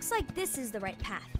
Looks like this is the right path.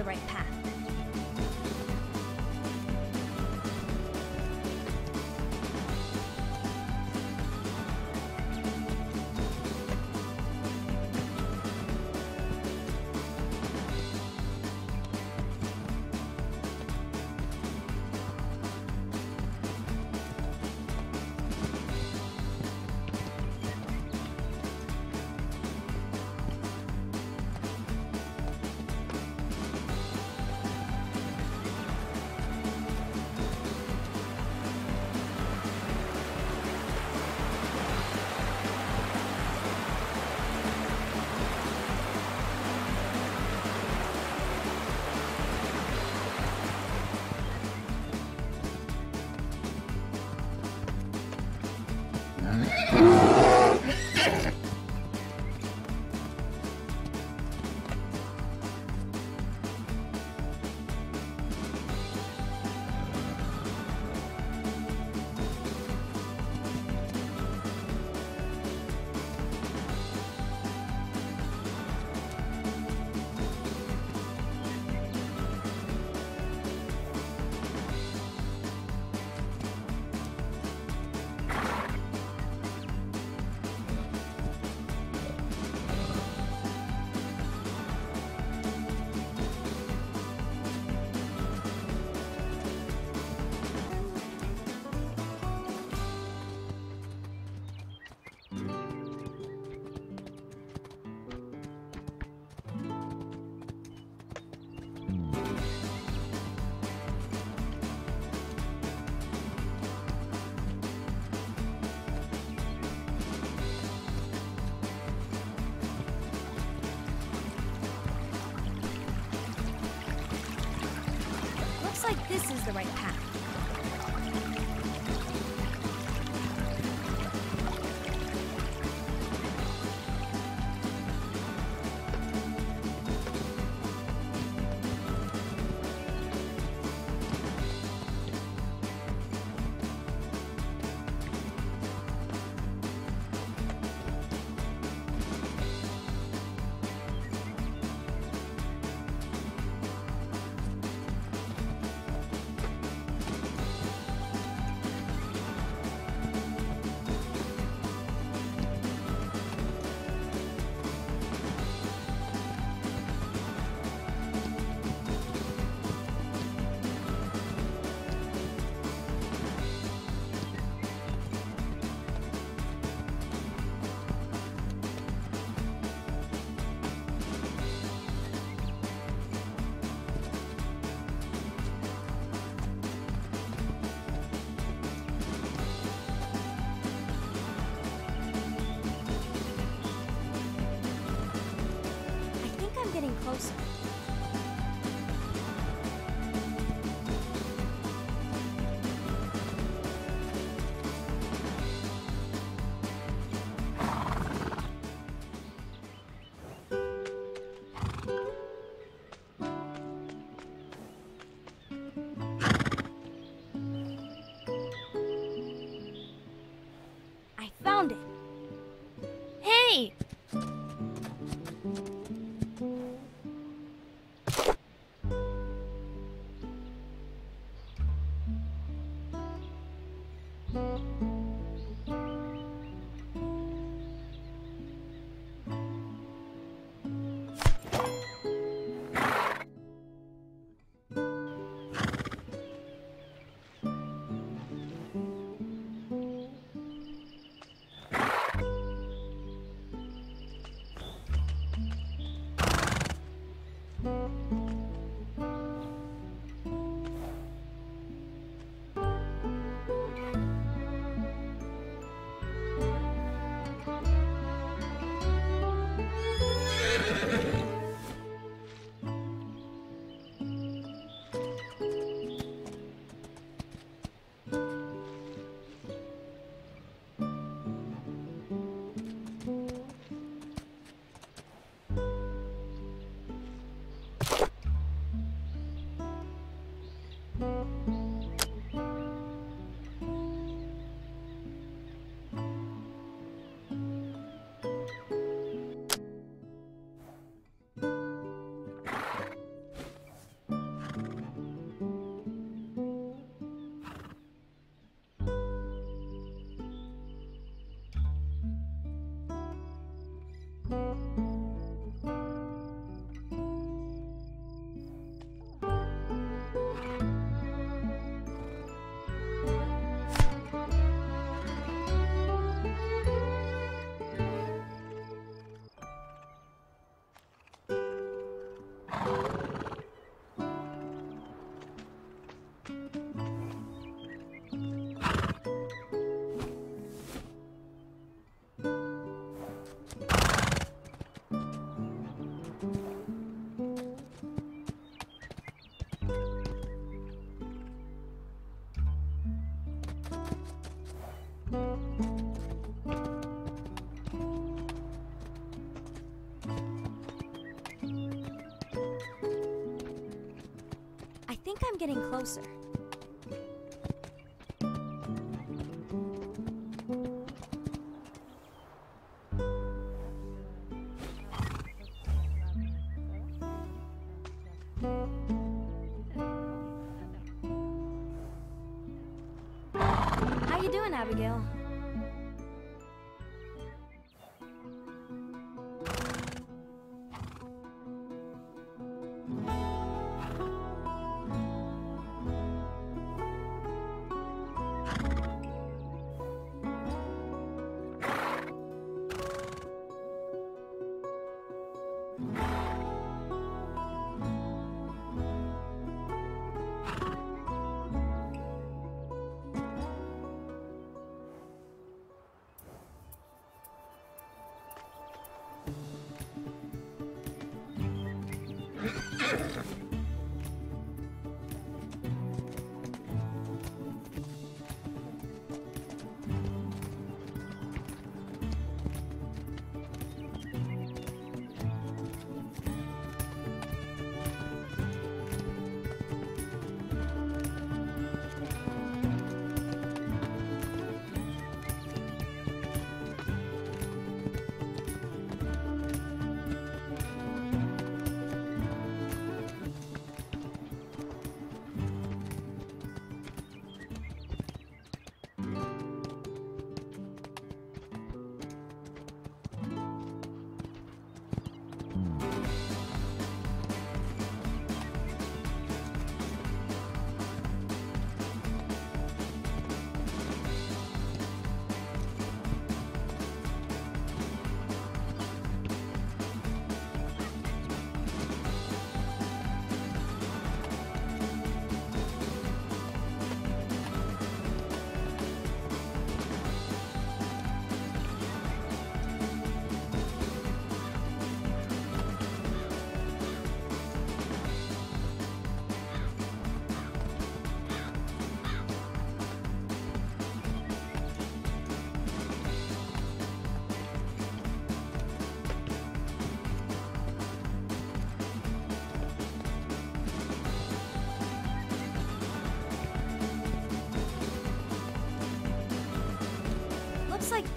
The right path. This is the right path. closer. I think I'm getting closer.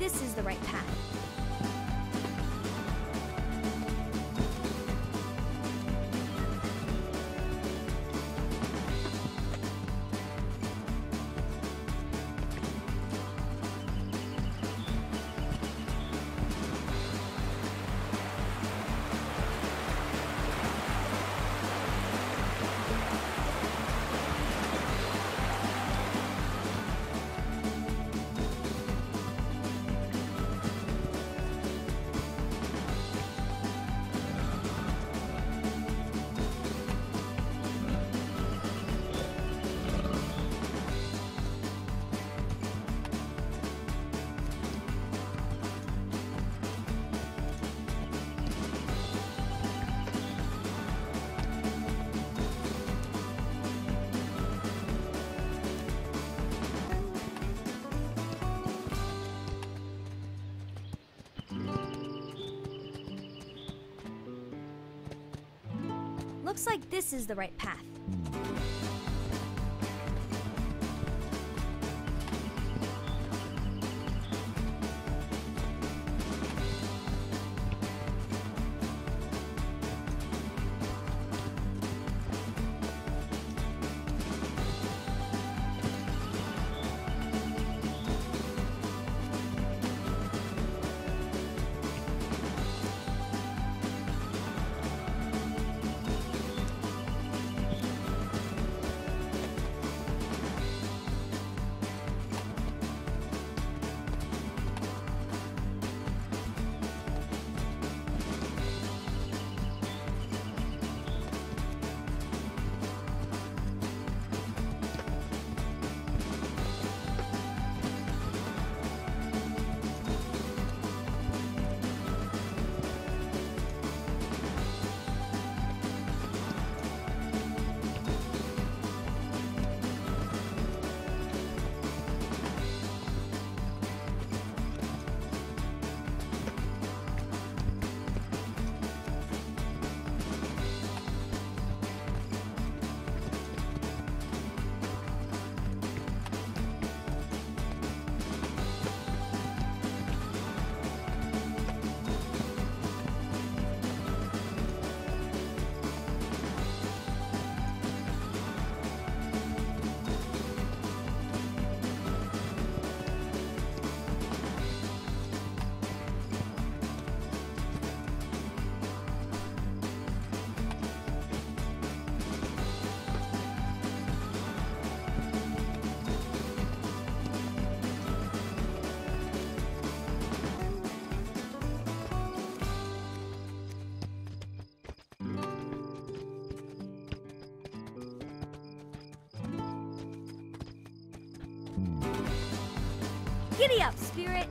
This is the right path. Looks like this is the right path. Giddy up, Spirit!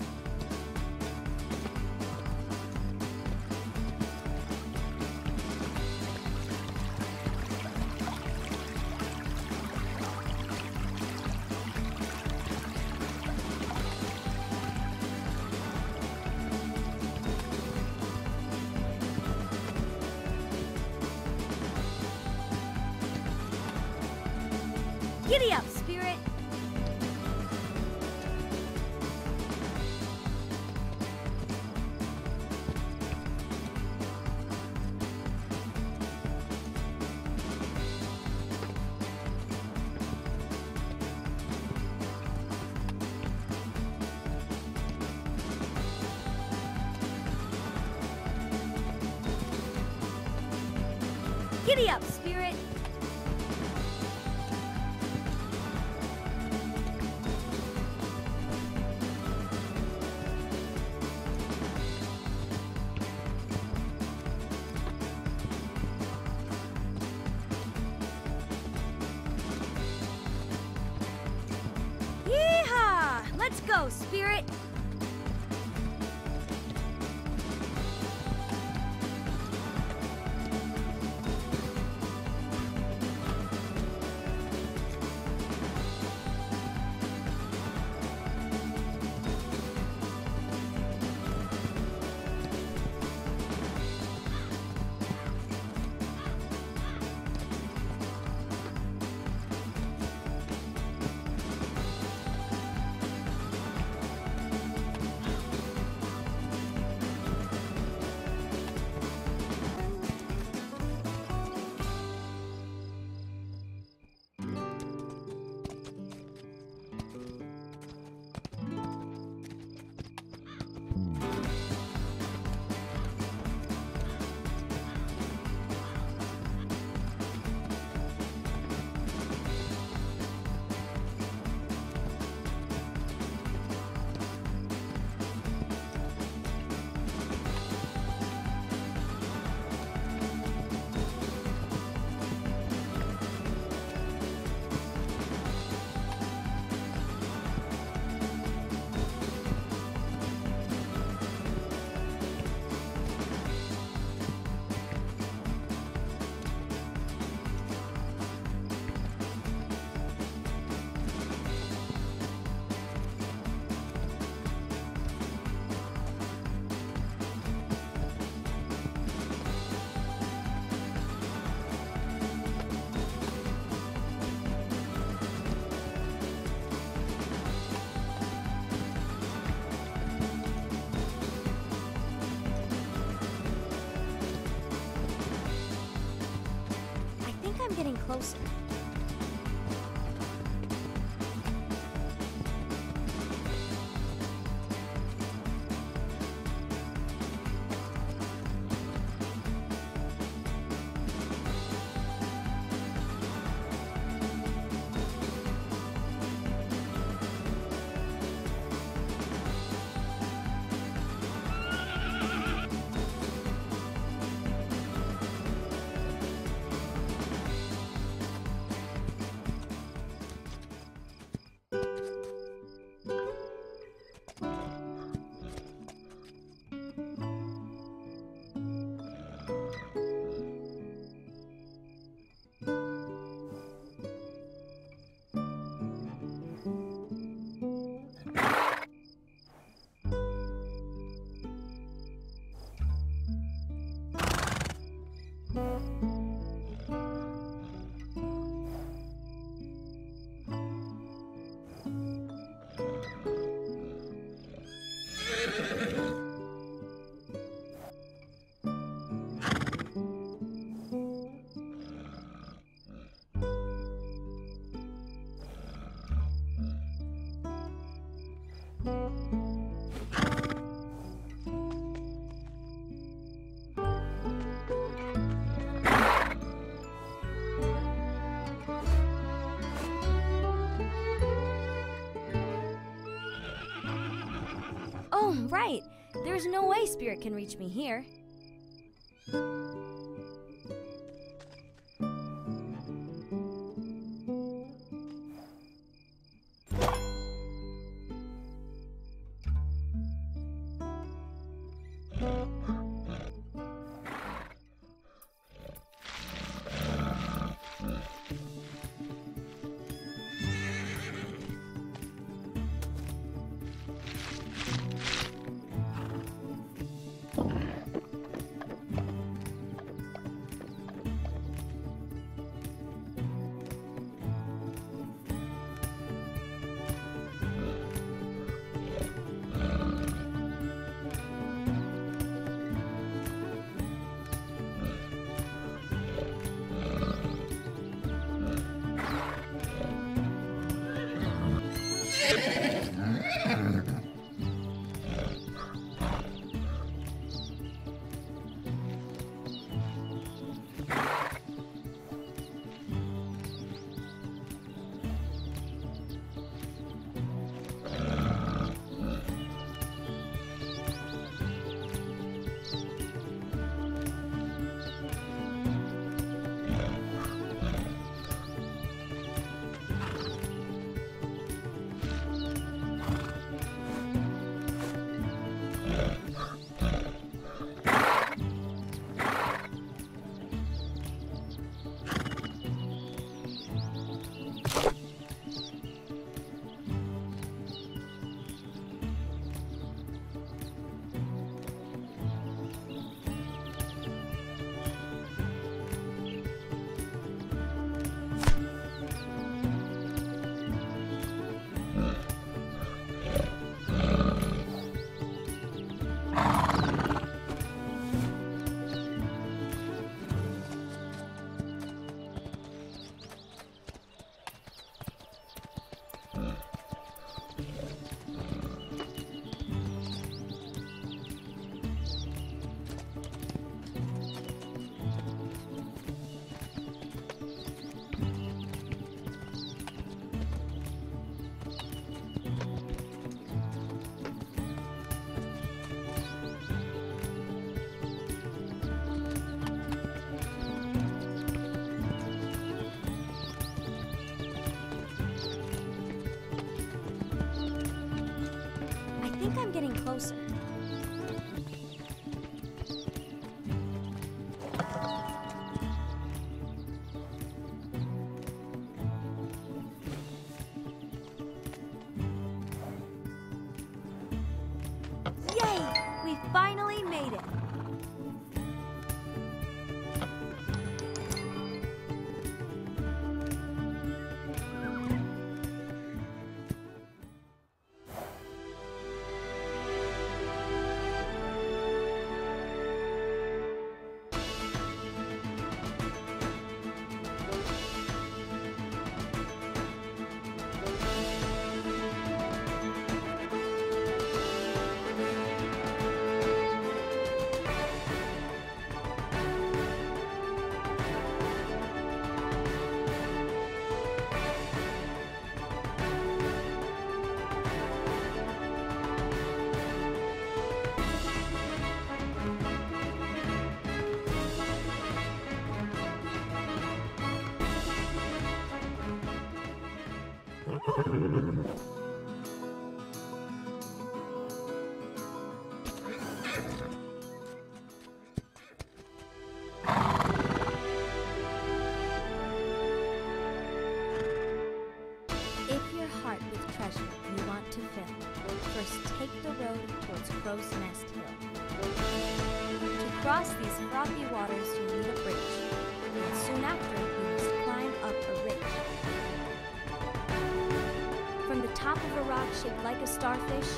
Giddy up, Spirit! Right. There's no way Spirit can reach me here. a starfish,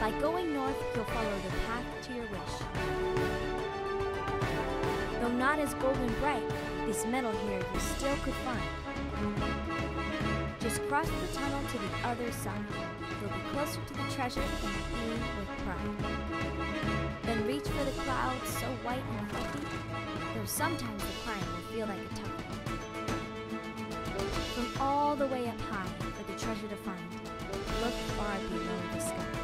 by going north, you'll follow the path to your wish. Though not as golden bright, this metal here you still could find. Just cross the tunnel to the other side. You'll be closer to the treasure and be with pride. Then reach for the clouds so white and fluffy, though sometimes the climb will feel like a toughie. From all the way up high for the treasure to find, look far below the sky.